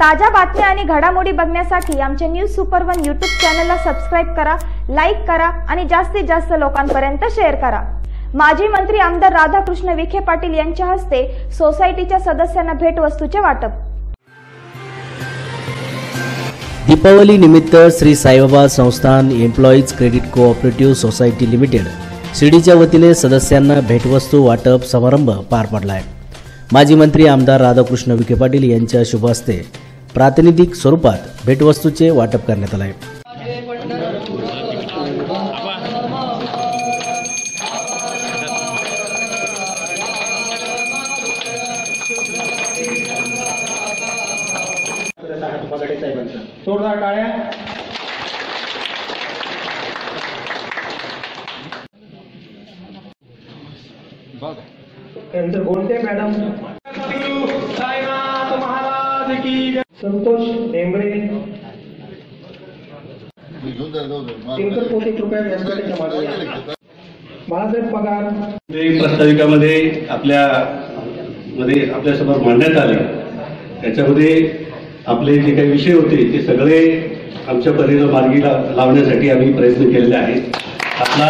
ताज्या बातम्या आणि घडामोडी बघण्यासाठी आमच्या न्यूज सुपर वन यूट्यूब चॅनलला सबस्क्राईब करा लाईक करा आणि जास्तीत जास्त लोकांपर्यंत शेअर करा. माजी मंत्री आमदार राधाकृष्ण विखे पाटील यांच्या हस्ते सोसायटीच्या सदस्यांना भेटवस्तूचे वाटप. दीपावली निमित्त Shri Saibaba Sansthan employees credit cooperative society limited शिर्डीच्या वतीने सदस्यांना भेटवस्तू वाटप समारंभ पार पडलाय. माजी मंत्री आमदार राधाकृष्ण विखे पाटील यांच्या शुभ हस्ते प्रातिनिधिक स्वरूपात भेटवस्तूचे वाटप करण्यात आले जोरदार टाळ्या. त्यानंतर कोणते मॅडम. संतोष डेंगळे तीनकर कोटी व्यासपीठाच्या बाळासाहेब पगार. प्रस्ताविकामध्ये आपल्या मध्ये आपल्यासमोर मांडण्यात आले त्याच्यामध्ये आपले जे काही विषय होते ते सगळे आमच्या परीनं मार्गी लावण्यासाठी आम्ही प्रयत्न केलेले आहेत. आपला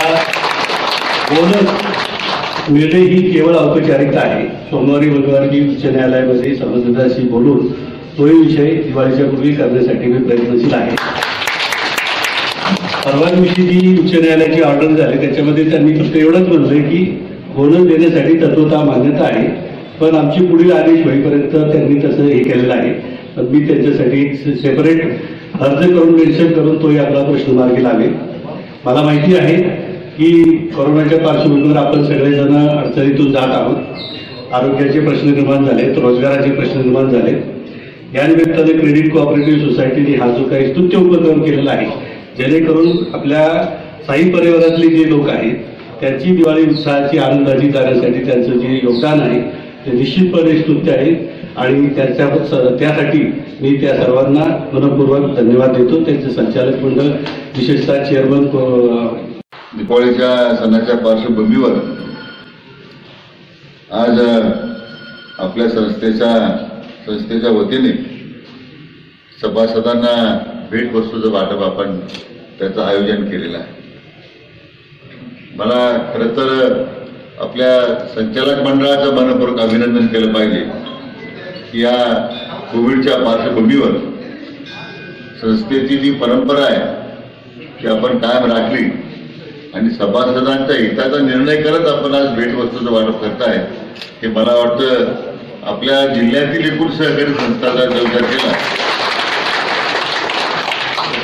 बोनस मिळणे ही केवळ औपचारिकता आहे. सोमवारी मंगळवारी उच्च न्यायालयामध्ये संबंधितांशी बोलून तोही विषय दिवाळीच्या पूर्वी करण्यासाठी मी प्रयत्नशील आहे. परवा दिवशी जी उच्च न्यायालयाची ऑर्डर झाली त्याच्यामध्ये त्यांनी फक्त एवढंच म्हणलंय की बोनस देण्यासाठी तत्वता मान्यता आहे पण आमची पुढील आदेश होईपर्यंत त्यांनी तसं हे केलेलं आहे. पण मी त्यांच्यासाठी सेपरेट अर्ज करून मेन्शन करून तोही आपला प्रश्न मार्गी लागेल मला माहिती आहे की कोरोनाच्या पार्श्वभूमीवर आपण सगळेजण अडचणीतून जात आहोत. आरोग्याचे प्रश्न निर्माण झालेत रोजगाराचे प्रश्न निर्माण झालेत. या निमित्ताने क्रेडिट कोऑपरेटिव्ह सोसायटीने हा जो काही स्तुत्य उपक्रम केलेला आहे जेणेकरून आपल्या साई परिवारातले जे लोक आहेत त्यांची दिवाळी उत्साहाची आनंदाची करण्यासाठी त्यांचं जे योगदान आहे ते निश्चितपणे स्तुत्य आहे. आणि त्याच्या त्यासाठी मी त्या सर्वांना मनपूर्वक धन्यवाद देतो. त्यांचे संचालक मंडळ विशेषतः चेअरमन दिवाळीच्या सणाच्या पार्श्वभूमीवर आज आपल्या संस्थेच्या संस्थेच्या वतीने सभासदांना भेटवस्तूचं वाटप आपण त्याचं आयोजन केलेलं आहे. मला खरं तर आपल्या संचालक मंडळाचं मनपूर्वक अभिनंदन केलं पाहिजे की या कोविडच्या पार्श्वभूमीवर संस्थेची जी परंपरा आहे ती आपण कायम राखली आणि सभासदांच्या हिताचा निर्णय करत आपण आज भेटवस्तूचं वाटप करताय हे मला वाटतं आपल्या जिल्ह्यातील एकूण सहकारी संस्थाचा दर्जा केला.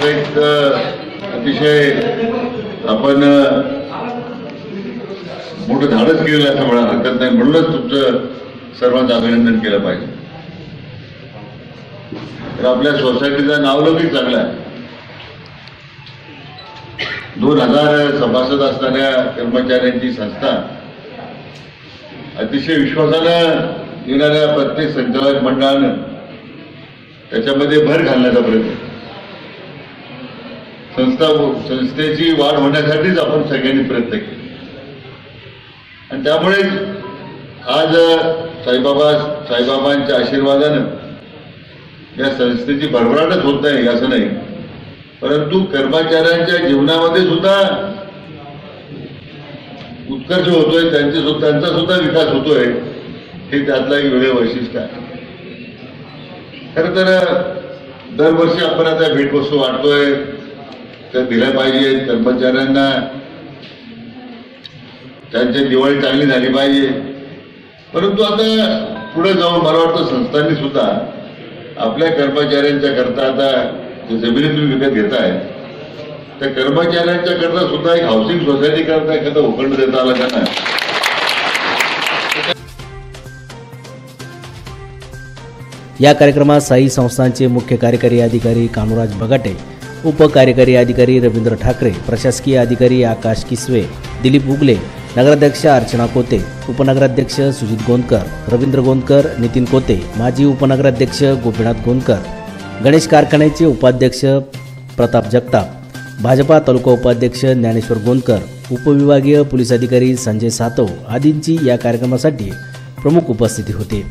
एक अतिशय आपण मोठं धाडस केलेलं असं म्हणा हरकत नाही. म्हणूनच तुमचं सर्वांचं अभिनंदन केलं पाहिजे. तर आपल्या सोसायटीचं नावलौकिक चांगलं आहे. दोन हजार सभासद असणाऱ्या कर्मचाऱ्यांची संस्था अतिशय विश्वासानं येणाऱ्या प्रत्येक संचालक मंडळानं त्याच्यामध्ये भर घालण्याचा प्रयत्न संस्था संस्थेची वाढ होण्यासाठीच आपण सगळ्यांनी प्रयत्न केले. आणि त्यामुळेच आज साईबाबा साईबाबांच्या आशीर्वादानं या संस्थेची भरभराटच होत नाही असं नाही. परंतु कर्मचाऱ्यांच्या जीवनामध्ये सुद्धा उत्कर्ष होतोय त्यांचे त्यांचा सुद्धा विकास होतोय. हे त्यातलं एक वेगळं वैशिष्ट्य आहे. खरं तर दरवर्षी आपण आता भेटवस्तू वाटतोय त्या दिल्या पाहिजे कर्मचाऱ्यांना. त्यांची दिवाळी चांगली झाली पाहिजे. परंतु आता पुढे जाऊन मला वाटतं संस्थांनी सुद्धा आपल्या कर्मचाऱ्यांच्या करता आता जे जमिनीतून विकत घेत आहे त्या कर्मचाऱ्यांच्या करता सुद्धा एक हाऊसिंग सोसायटी करता एखादा उखंड देता आला का या कार्यक्रमात साई संस्थांचे मुख्य कार्यकारी अधिकारी कानुराज बगाटे उपकार्यकारी अधिकारी रवींद्र ठाकरे प्रशासकीय अधिकारी आकाश किसवे दिलीप उगले नगराध्यक्ष अर्चना कोते उपनगराध्यक्ष सुजित गोंदकर रवींद्र गोंदकर नितीन कोते माजी उपनगराध्यक्ष गोपीनाथ गोंदकर गणेश कारखान्याचे उपाध्यक्ष प्रताप जगताप भाजपा तालुका उपाध्यक्ष ज्ञानेश्वर गोंदकर उपविभागीय पोलीस अधिकारी संजय सातव आदींची या कार्यक्रमासाठी प्रमुख उपस्थिती होती.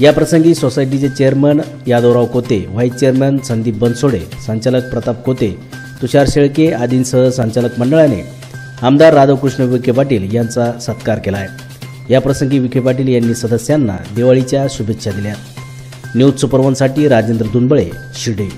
याप्रसंगी सोसायटीचे चेअरमन यादवराव कोते व्हाईस चेअरमन संदीप बनसोडे संचालक प्रताप कोते तुषार शेळके आदींसह संचालक मंडळाने आमदार राधाकृष्ण विखे पाटील यांचा सत्कार केला आहे याप्रसंगी विखे पाटील यांनी सदस्यांना दिवाळीच्या शुभेच्छा दिल्या. न्यूज सुपरवनसाठी राजेंद्र दुनबळे शिर्डी.